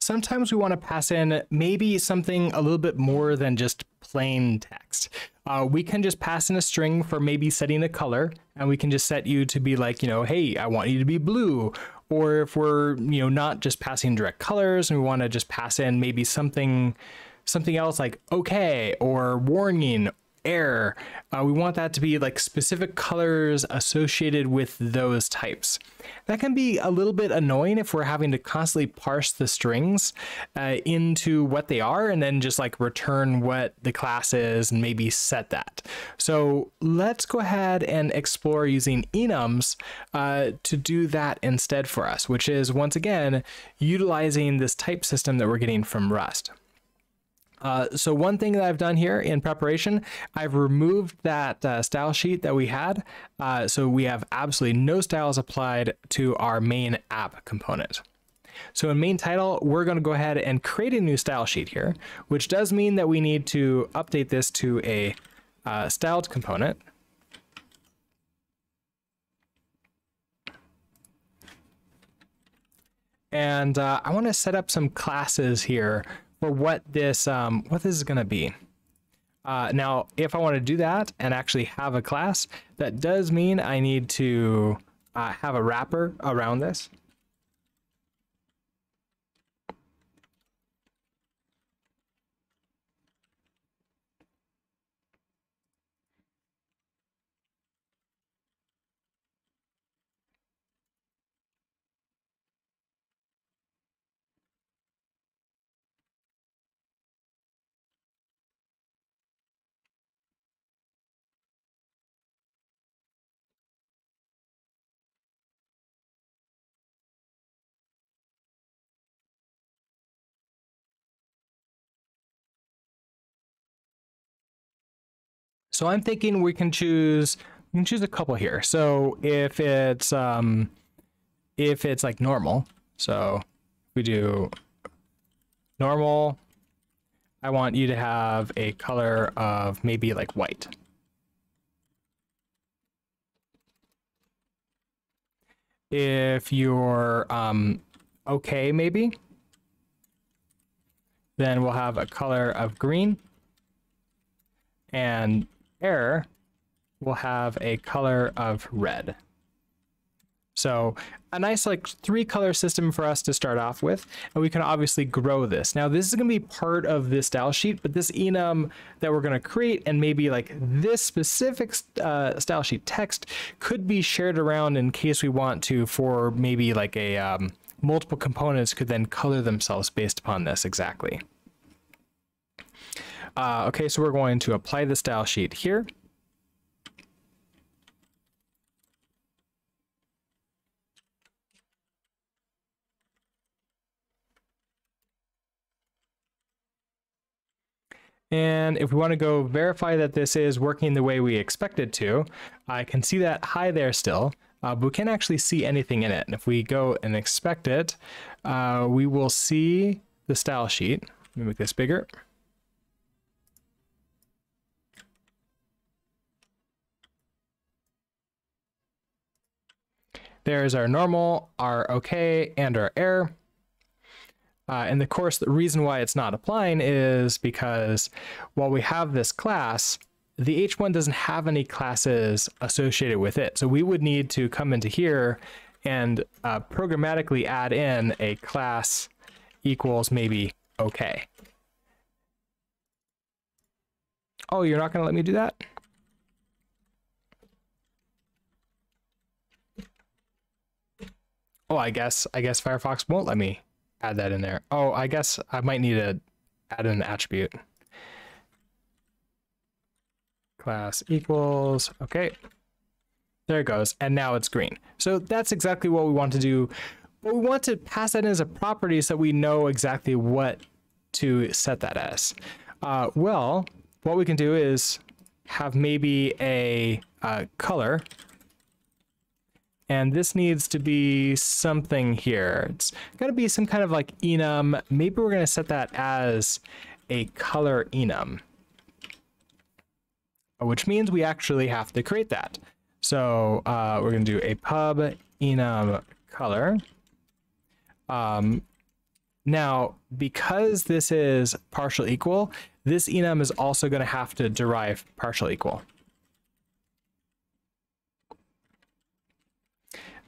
sometimes we want to pass in maybe something a little bit more than just plain text. Uh, we can just pass in a string for maybe setting a color, and we can just set you to be like, you know, hey, I want you to be blue. Or if we're, you know, not just passing direct colors and we want to just pass in maybe something something else like okay or warning error. Uh, we want that to be like specific colors associated with those types. That can be a little bit annoying if we're having to constantly parse the strings uh, into what they are and then just like return what the class is and maybe set that. So let's go ahead and explore using enums uh, to do that instead for us, which is once again utilizing this type system that we're getting from Rust. Uh, so one thing that I've done here in preparation, I've removed that uh, style sheet that we had. Uh, so we have absolutely no styles applied to our main app component. So in main title, we're going to go ahead and create a new style sheet here, which does mean that we need to update this to a uh, styled component. And uh, I want to set up some classes here for what this um, what this is going to be. Uh, now, if I want to do that and actually have a class, that does mean I need to uh, have a wrapper around this. So I'm thinking we can choose we can choose a couple here. So if it's um if it's like normal, so we do normal, I want you to have a color of maybe like white. If you're um, okay, maybe, then we'll have a color of green. And error will have a color of red. So a nice like three color system for us to start off with, and we can obviously grow this. Now this is gonna be part of this style sheet, but this enum that we're gonna create and maybe like this specific uh, style sheet text could be shared around in case we want to for maybe like a um, multiple components could then color themselves based upon this exactly. Uh, okay, so we're going to apply the style sheet here. And if we want to go verify that this is working the way we expect it to, I can see that high there still, uh, but we can't actually see anything in it. And if we go and expect it, uh, we will see the style sheet. Let me make this bigger. There's our normal, our okay, and our error. Uh, and of course, the reason why it's not applying is because while we have this class, the H1 doesn't have any classes associated with it. So we would need to come into here and uh, programmatically add in a class equals maybe okay. Oh, you're not going to let me do that? Oh, I guess I guess Firefox won't let me add that in there. Oh, I guess I might need to add an attribute. Class equals, okay. There it goes, and now it's green. So that's exactly what we want to do. But we want to pass that in as a property so we know exactly what to set that as. Uh, well, what we can do is have maybe a uh, color and this needs to be something here. It's got to be some kind of like enum. Maybe we're going to set that as a color enum, which means we actually have to create that. So uh, we're going to do a pub enum color. Um, Now, because this is partial equal, this enum is also going to have to derive partial equal.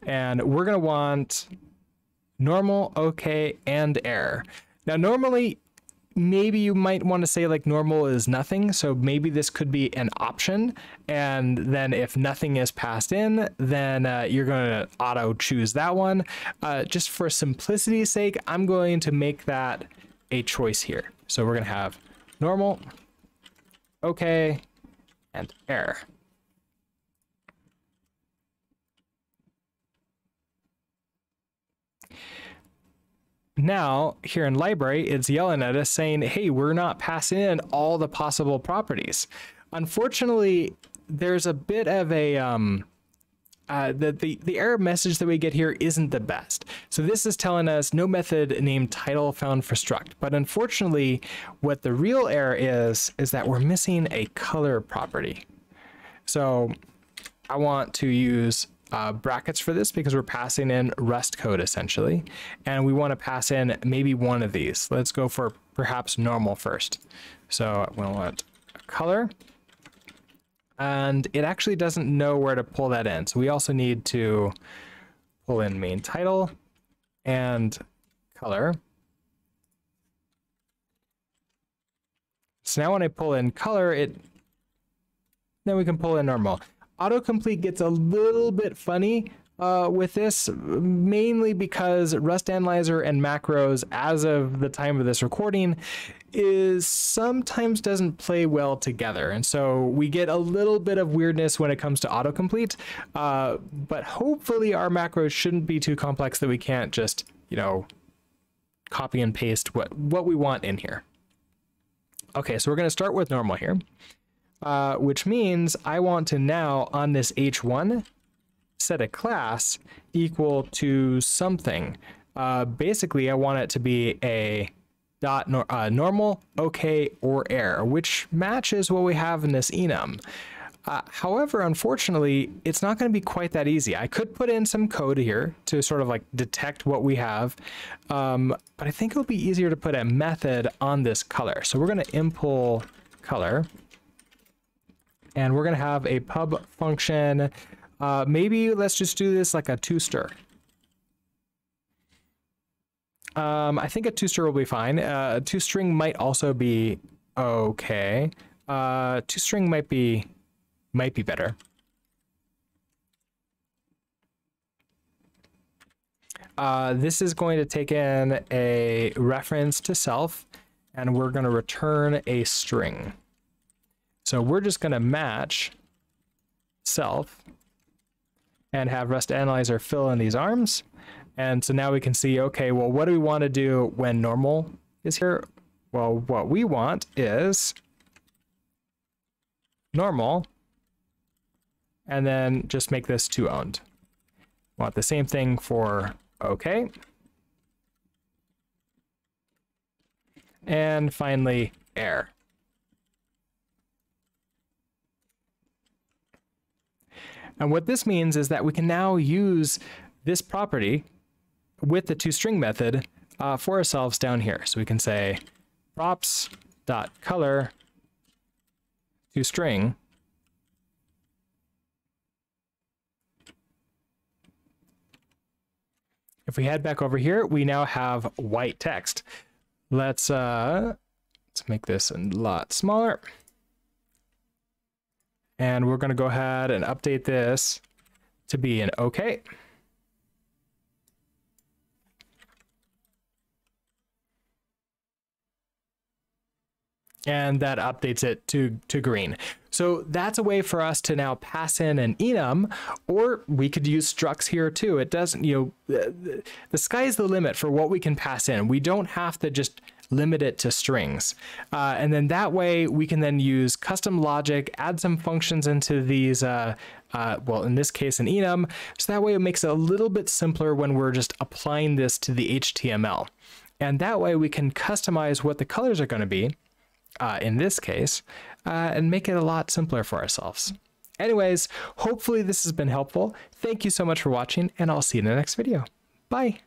And we're going to want normal, okay, and error. Now, normally, maybe you might want to say like normal is nothing. So maybe this could be an option. And then if nothing is passed in, then uh, you're going to auto choose that one. Uh, just for simplicity's sake, I'm going to make that a choice here. So we're going to have normal, okay, and error. Now here in library, it's yelling at us saying, hey, we're not passing in all the possible properties. Unfortunately, there's a bit of a, um, uh, the, the, the error message that we get here isn't the best. So this is telling us no method named title found for struct. But unfortunately, what the real error is, is that we're missing a color property. So I want to use uh, brackets for this because we're passing in Rust code essentially. And we want to pass in maybe one of these. Let's go for perhaps normal first. So we want color. And it actually doesn't know where to pull that in. So we also need to pull in main title and color. So now when I pull in color, it then we can pull in normal autocomplete gets a little bit funny uh, with this, mainly because Rust Analyzer and macros, as of the time of this recording, is sometimes doesn't play well together. And so we get a little bit of weirdness when it comes to autocomplete, uh, but hopefully our macros shouldn't be too complex that we can't just, you know, copy and paste what, what we want in here. Okay, so we're going to start with normal here uh, which means I want to now on this h1 set a class equal to something. Uh, basically, I want it to be a dot nor uh, normal, okay, or error, which matches what we have in this enum. Uh, however, unfortunately, it's not going to be quite that easy. I could put in some code here to sort of like detect what we have, um, but I think it'll be easier to put a method on this color. So we're going to impl color and we're to have a pub function. Uh, maybe let's just do this like a toStr. Um, I think a toStr will be fine. Uh, toString might also be okay. Uh, toString might be might be better. Uh, this is going to take in a reference to self, and we're going to return a string. So we're just going to match self and have Rust Analyzer fill in these arms. And so now we can see, okay, well, what do we want to do when normal is here? Well, what we want is normal, and then just make this to owned. Want the same thing for okay. And finally, air. And what this means is that we can now use this property with the toString method uh, for ourselves down here. So we can say props dot color toString If we head back over here, we now have white text. Let's uh, let's make this a lot smaller. And we're going to go ahead and update this to be an OK. and that updates it to, to green. So that's a way for us to now pass in an enum, or we could use structs here too. It doesn't, you know, the, the is the limit for what we can pass in. We don't have to just limit it to strings. Uh, and then that way we can then use custom logic, add some functions into these, uh, uh, well, in this case, an enum. So that way it makes it a little bit simpler when we're just applying this to the HTML. And that way we can customize what the colors are going to be, uh, in this case, uh, and make it a lot simpler for ourselves. Anyways, hopefully this has been helpful. Thank you so much for watching, and I'll see you in the next video. Bye.